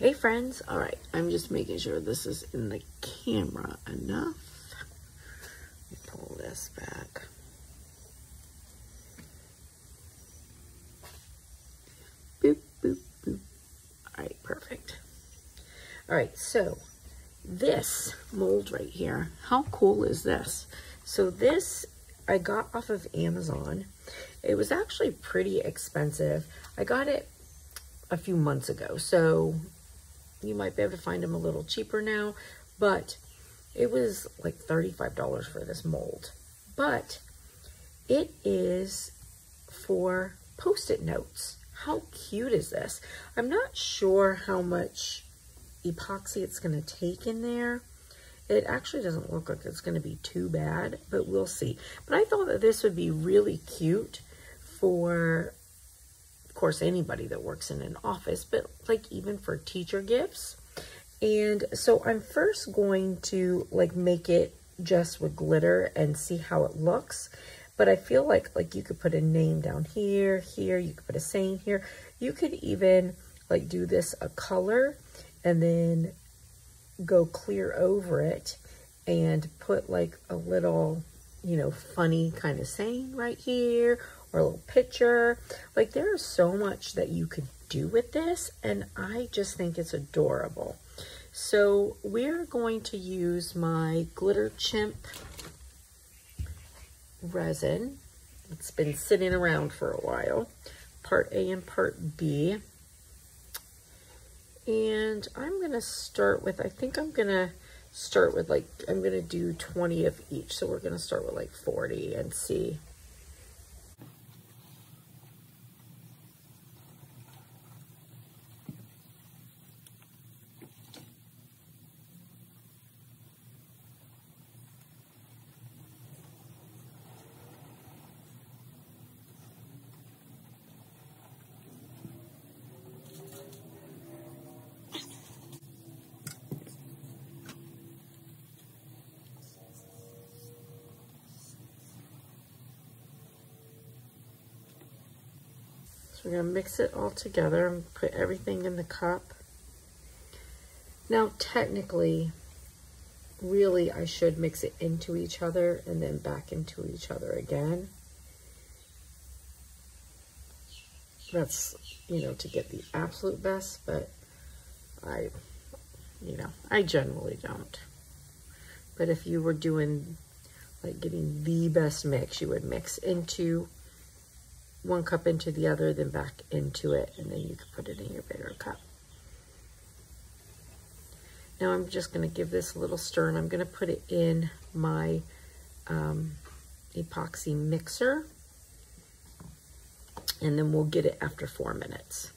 Hey friends, all right, I'm just making sure this is in the camera enough. Let me pull this back. Boop, boop, boop. All right, perfect. All right, so this mold right here, how cool is this? So this I got off of Amazon. It was actually pretty expensive. I got it a few months ago, so you might be able to find them a little cheaper now, but it was like $35 for this mold. But it is for post-it notes. How cute is this? I'm not sure how much epoxy it's going to take in there. It actually doesn't look like it's going to be too bad, but we'll see. But I thought that this would be really cute for, course, anybody that works in an office, but like even for teacher gifts. And so I'm first going to like make it just with glitter and see how it looks. But I feel like like you could put a name down here, here, you could put a saying here. You could even like do this a color and then go clear over it and put like a little, you know, funny kind of saying right here or a little picture. Like there is so much that you could do with this and I just think it's adorable. So we're going to use my Glitter Chimp resin. It's been sitting around for a while. Part A and Part B. And I'm going to start with, I think I'm going to start with like, I'm going to do 20 of each. So we're going to start with like 40 and see So we're going to mix it all together and put everything in the cup. Now, technically, really, I should mix it into each other and then back into each other again. That's, you know, to get the absolute best, but I, you know, I generally don't. But if you were doing, like, getting the best mix, you would mix into one cup into the other, then back into it, and then you can put it in your bigger cup. Now I'm just going to give this a little stir, and I'm going to put it in my um, epoxy mixer, and then we'll get it after four minutes.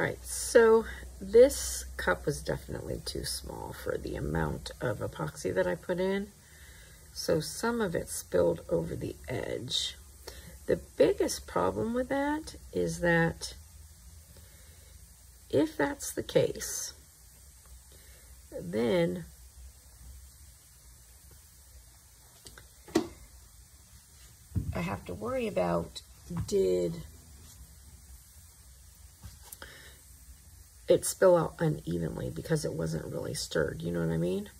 All right, so this cup was definitely too small for the amount of epoxy that I put in. So some of it spilled over the edge. The biggest problem with that is that if that's the case, then I have to worry about did it spill out unevenly because it wasn't really stirred, you know what I mean?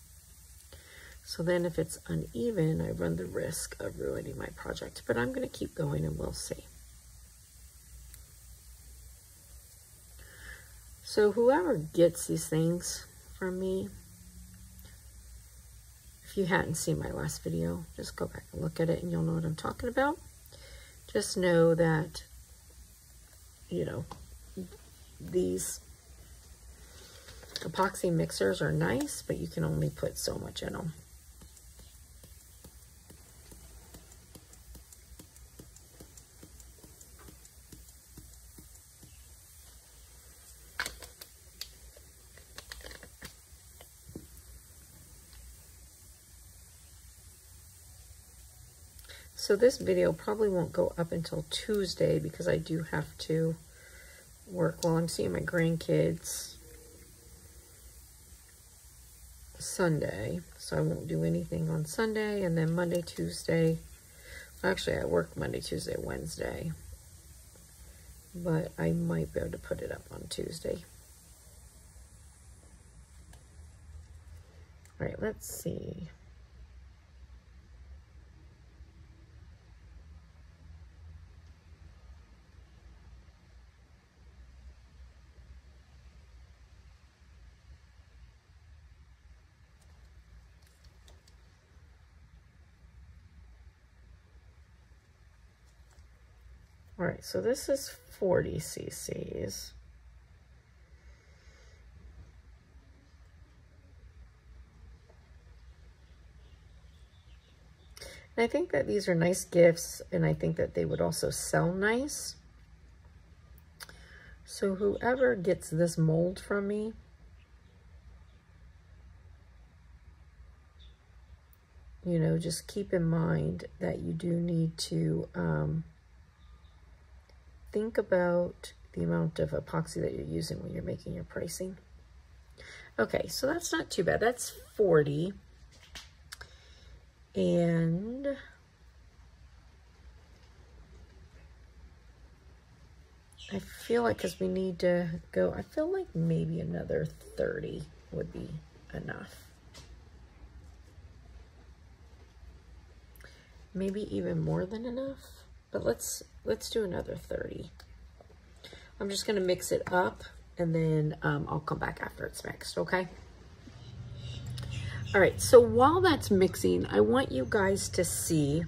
So then if it's uneven, I run the risk of ruining my project. But I'm going to keep going and we'll see. So whoever gets these things from me, if you hadn't seen my last video, just go back and look at it and you'll know what I'm talking about. Just know that, you know, these epoxy mixers are nice, but you can only put so much in them. So this video probably won't go up until Tuesday because I do have to work while I'm seeing my grandkids Sunday. So I won't do anything on Sunday and then Monday, Tuesday. Actually, I work Monday, Tuesday, Wednesday. But I might be able to put it up on Tuesday. All right, let's see. All right, so this is 40 cc's. And I think that these are nice gifts, and I think that they would also sell nice. So whoever gets this mold from me, you know, just keep in mind that you do need to um, think about the amount of epoxy that you're using when you're making your pricing. Okay, so that's not too bad. That's 40. And I feel like because we need to go, I feel like maybe another 30 would be enough. Maybe even more than enough. But let's let's do another 30. I'm just to mix it up and then um, I'll come back after it's mixed, okay? All right, so while that's mixing, I want you guys to see,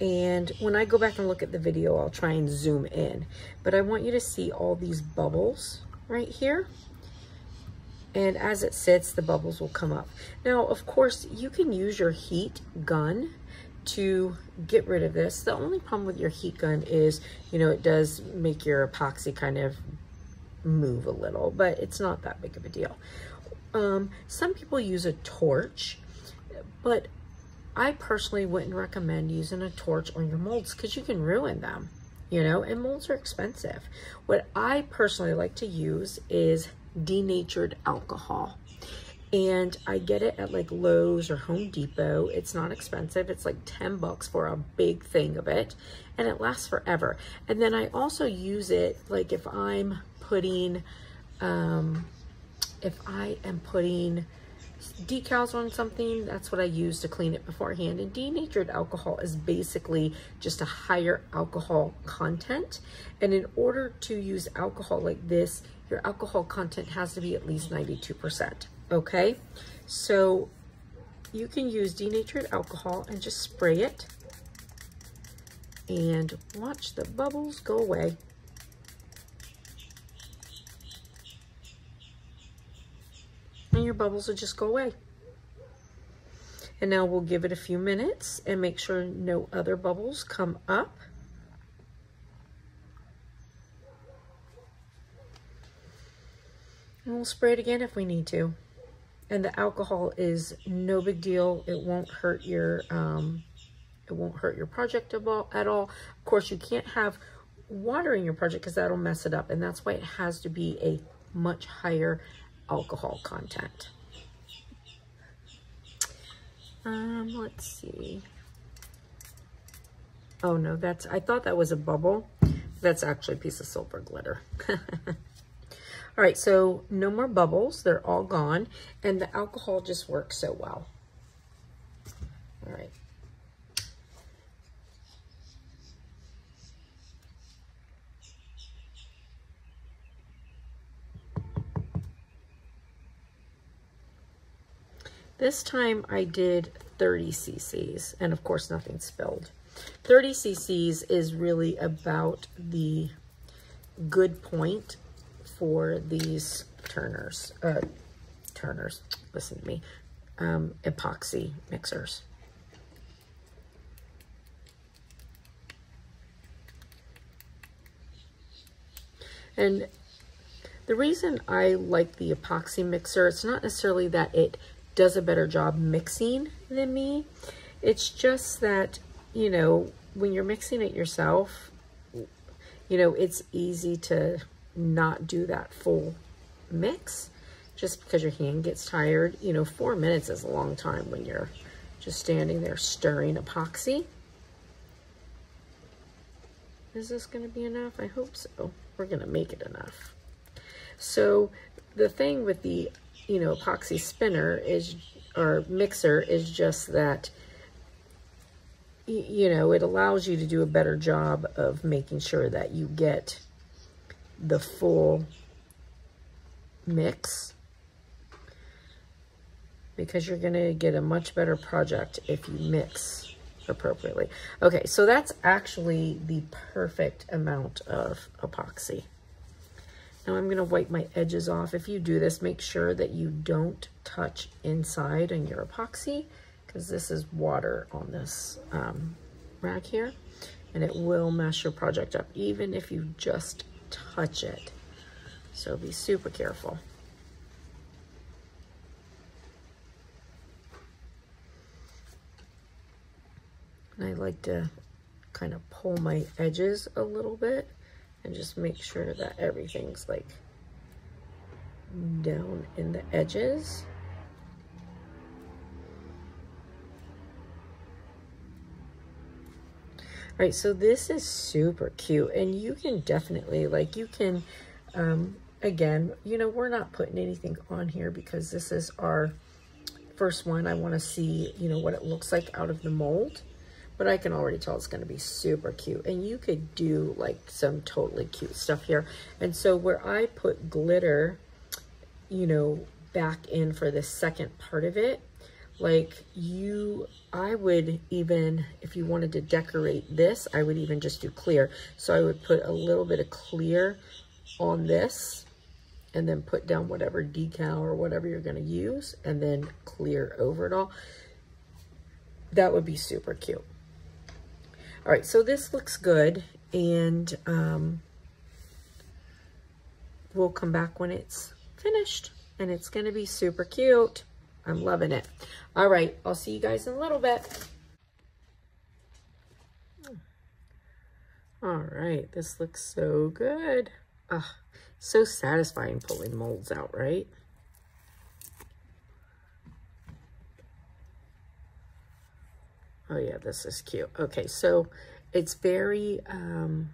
and when I go back and look at the video, I'll try and zoom in, but I want you to see all these bubbles right here. And as it sits, the bubbles will come up. Now, of course, you can use your heat gun to get rid of this. The only problem with your heat gun is, you know, it does make your epoxy kind of move a little, but it's not that big of a deal. Um, some people use a torch, but I personally wouldn't recommend using a torch on your molds because you can ruin them, you know, and molds are expensive. What I personally like to use is denatured alcohol and I get it at like Lowe's or Home Depot. It's not expensive. It's like 10 bucks for a big thing of it and it lasts forever. And then I also use it like if I'm putting, um, if I am putting decals on something, that's what I use to clean it beforehand. And denatured alcohol is basically just a higher alcohol content. And in order to use alcohol like this, your alcohol content has to be at least 92% okay? So you can use denatured alcohol and just spray it and watch the bubbles go away. And your bubbles will just go away. And now we'll give it a few minutes and make sure no other bubbles come up. And we'll spray it again if we need to and the alcohol is no big deal. It won't hurt your um, it won't hurt your project at all. Of course, you can't have water in your project because that'll mess it up, and that's why it has to be a much higher alcohol content. Um, let's see. Oh no, that's I thought that was a bubble. That's actually a piece of silver glitter. All right, so no more bubbles. They're all gone. And the alcohol just works so well. All right. This time I did 30 cc's, and of course nothing spilled. 30 cc's is really about the good point for these turners, uh, turners, listen to me, um, epoxy mixers. And the reason I like the epoxy mixer, it's not necessarily that it does a better job mixing than me. It's just that, you know, when you're mixing it yourself, you know, it's easy to not do that full mix just because your hand gets tired. You know, four minutes is a long time when you're just standing there stirring epoxy. Is this going to be enough? I hope so. We're going to make it enough. So the thing with the, you know, epoxy spinner is or mixer is just that, you know, it allows you to do a better job of making sure that you get the full mix because you're going to get a much better project if you mix appropriately. Okay, so that's actually the perfect amount of epoxy. Now I'm going to wipe my edges off. If you do this, make sure that you don't touch inside on your epoxy because this is water on this um, rag here and it will mess your project up even if you just touch it. So be super careful. And I like to kind of pull my edges a little bit and just make sure that everything's like down in the edges. Right, so this is super cute and you can definitely, like you can, um, again, you know, we're not putting anything on here because this is our first one. I want to see, you know, what it looks like out of the mold but I can already tell it's going to be super cute. And you could do like some totally cute stuff here. And so where I put glitter, you know, back in for the second part of it, like you, I would even, if you wanted to decorate this, I would even just do clear. So I would put a little bit of clear on this and then put down whatever decal or whatever you're going to use and then clear over it all. That would be super cute. All right, so this looks good, and um, we'll come back when it's finished, and it's going to be super cute. I'm loving it. All right, I'll see you guys in a little bit. All right, this looks so good. Ugh, so satisfying pulling molds out, right? Oh yeah, this is cute. Okay, so it's very, um,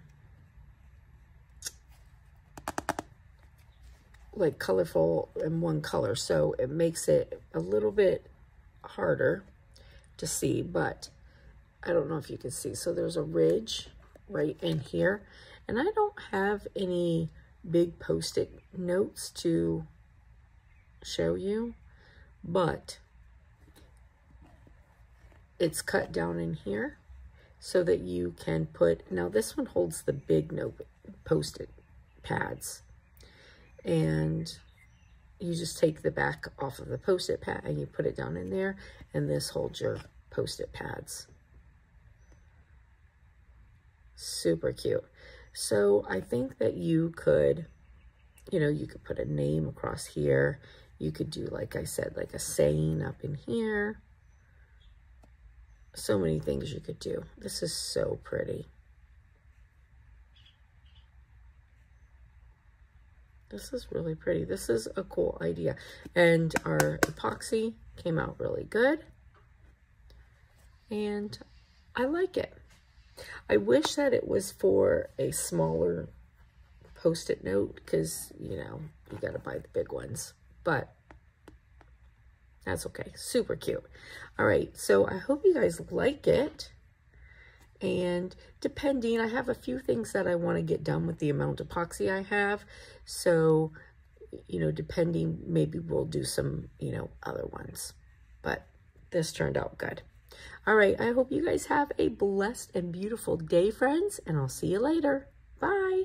like colorful in one color. So it makes it a little bit harder to see, but I don't know if you can see. So there's a ridge right in here. And I don't have any big post-it notes to show you, but it's cut down in here so that you can put, now this one holds the big note post-it pads. And you just take the back off of the post-it pad and you put it down in there and this holds your post-it pads. Super cute. So I think that you could, you know, you could put a name across here. You could do, like I said, like a saying up in here so many things you could do. This is so pretty. This is really pretty. This is a cool idea. And our epoxy came out really good. And I like it. I wish that it was for a smaller post-it note because, you know, you got to buy the big ones. But that's okay. Super cute. All right. So I hope you guys like it. And depending, I have a few things that I want to get done with the amount of epoxy I have. So, you know, depending, maybe we'll do some, you know, other ones. But this turned out good. All right. I hope you guys have a blessed and beautiful day, friends. And I'll see you later. Bye.